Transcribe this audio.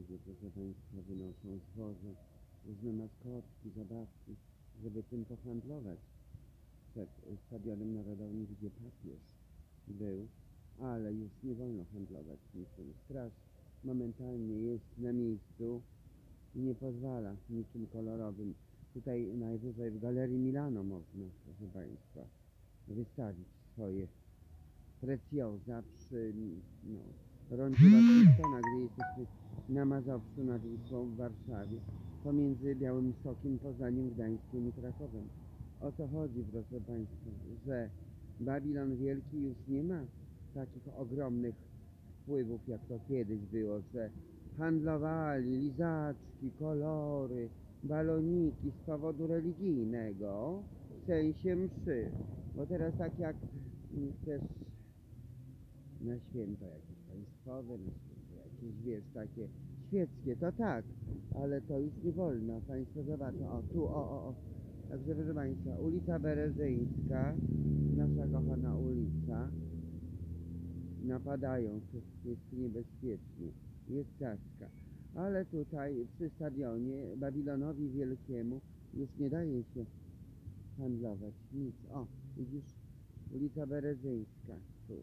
ludzie, proszę Państwa, wynoszą zboże, różne maskotki, zabawki, żeby tym pohandlować przed Stadionem Narodowym, gdzie papież był, ale już nie wolno handlować niczym. Straż momentalnie jest na miejscu i nie pozwala niczym kolorowym. Tutaj najwyżej w Galerii Milano można, proszę Państwa, wystawić swoje precjoza przy no, rondzie Waszyngtona, gdzie jesteśmy na Mazowszu nad Wisłą w Warszawie, pomiędzy Białym Stokiem, Poznaniem, Gdańskiem i Krakowem. O co chodzi, proszę Państwa, że Babilon Wielki już nie ma takich ogromnych wpływów, jak to kiedyś było, że handlowali lizaczki, kolory, baloniki z powodu religijnego, w sensie mszy. Bo teraz tak jak mm, też na święto jakieś państwowe, na święto jakieś, wiesz, takie świeckie, to tak, ale to już nie wolno. Państwo zobaczą, o tu, o, o, o. Także proszę Państwa, ulica Berezyńska, nasza kochana ulica, napadają, jest- niebezpiecznie, jest ciastka. Ale tutaj przy stadionie Babilonowi Wielkiemu już nie daje się handlować nic. O, widzisz, ulica Berezyńska, tu.